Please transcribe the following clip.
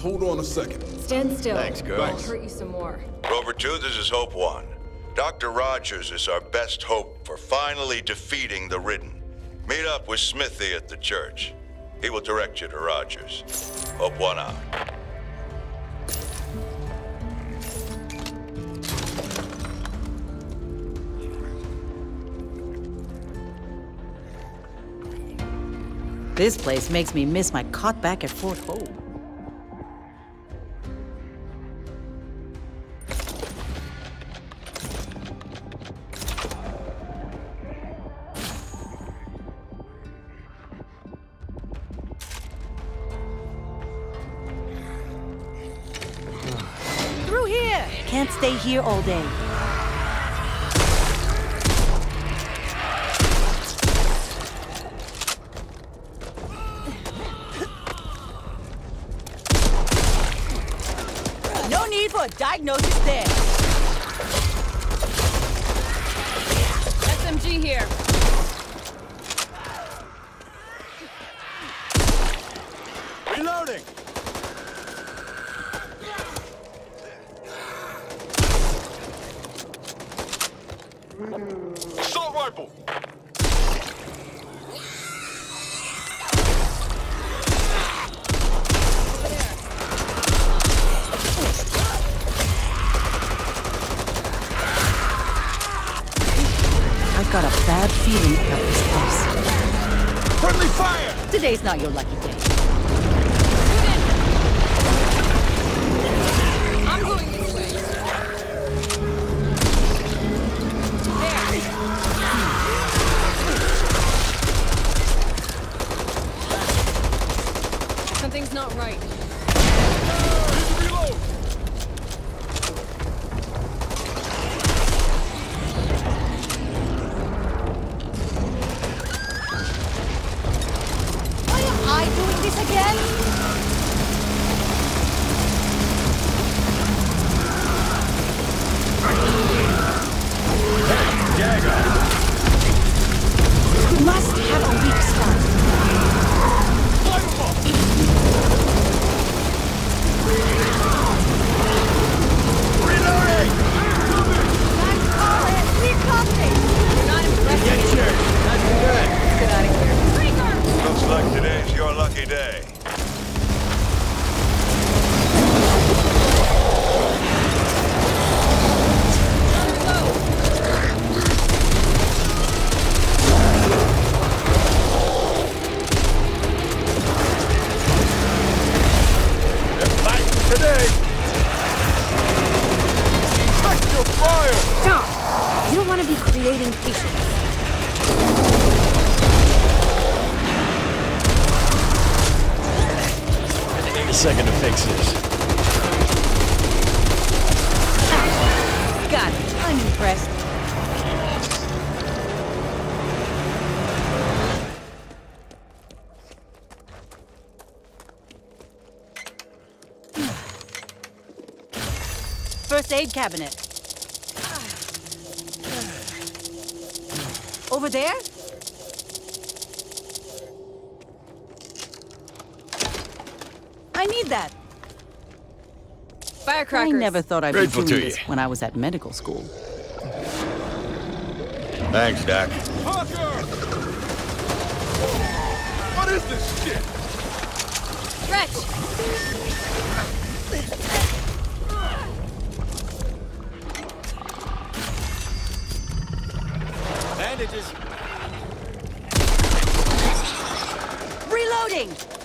hold on a second. Stand still. Thanks, girl. I'll hurt you some more. Rover 2, this is Hope 1. Dr. Rogers is our best hope for finally defeating the Ridden. Meet up with Smithy at the church. He will direct you to Rogers. Hope 1 out. This place makes me miss my cot back at Fort Hope. Here! Can't stay here all day. No need for a diagnosis there. SMG here. Reloading! Assault rifle! I've got a bad feeling about this place. Friendly fire! Today's not your lucky day. Something's not right. Reload! Stop! You don't want to be creating patients. Take a second to fix this. Got it. I'm impressed. First aid cabinet. Over there? I need that. Firecrackers. I never thought I'd Grateful be doing this when I was at medical school. Thanks, Doc. Parker! What is this shit? Stretch! Reloading!